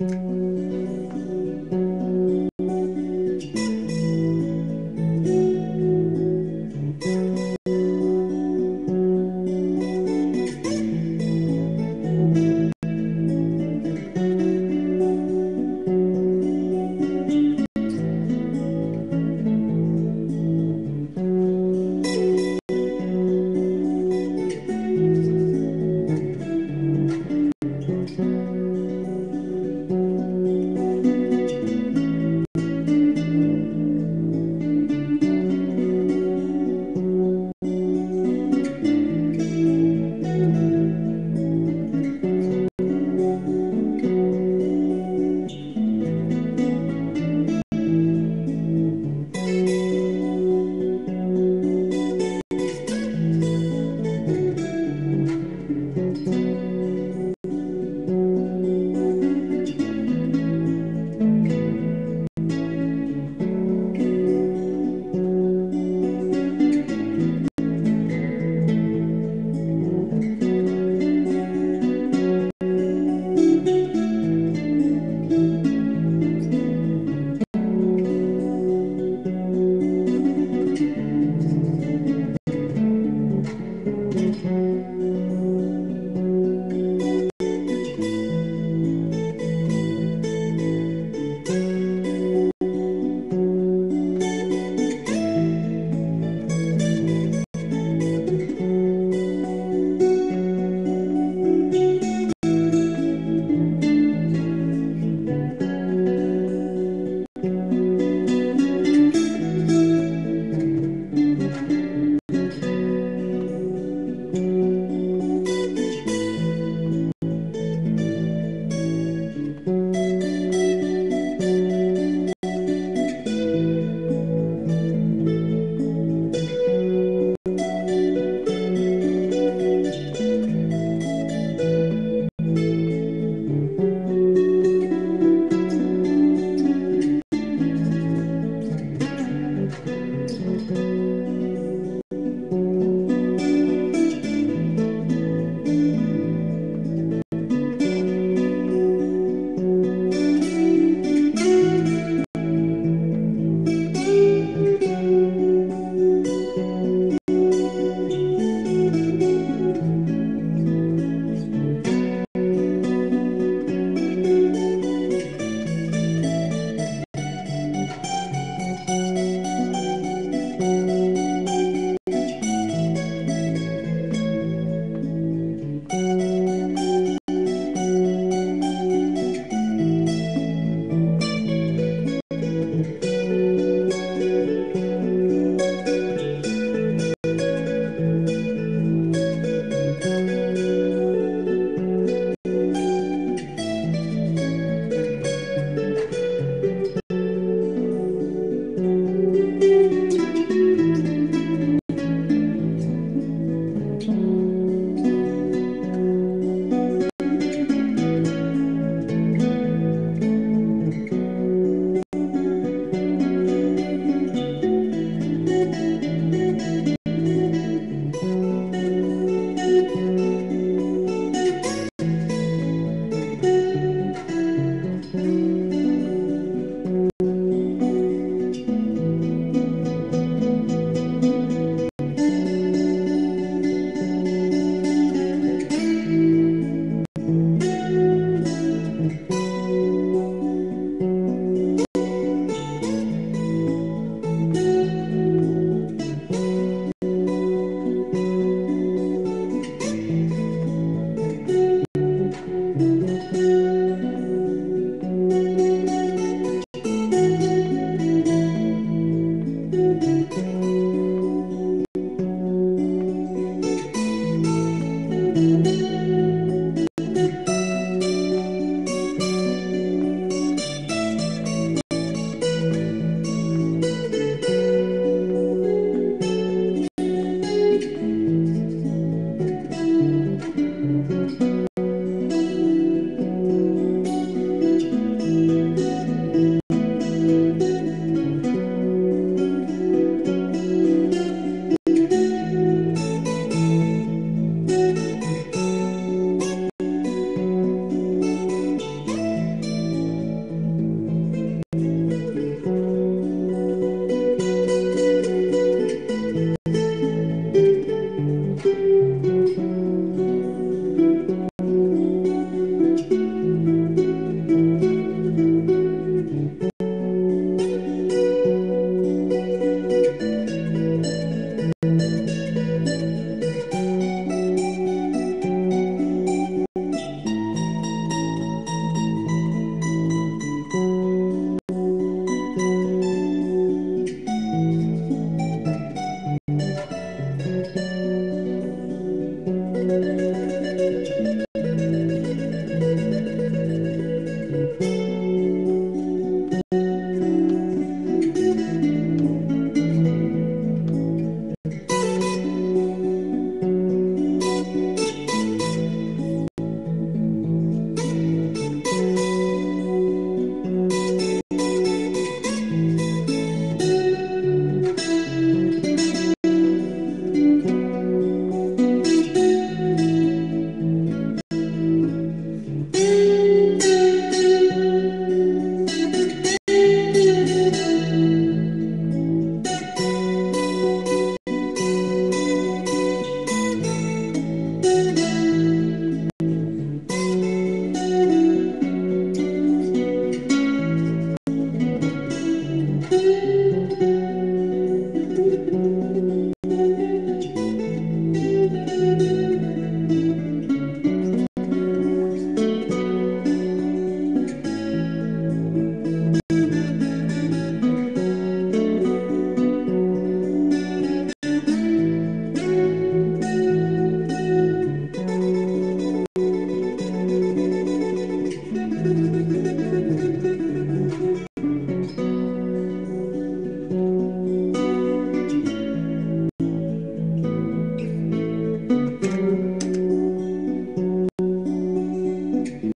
うん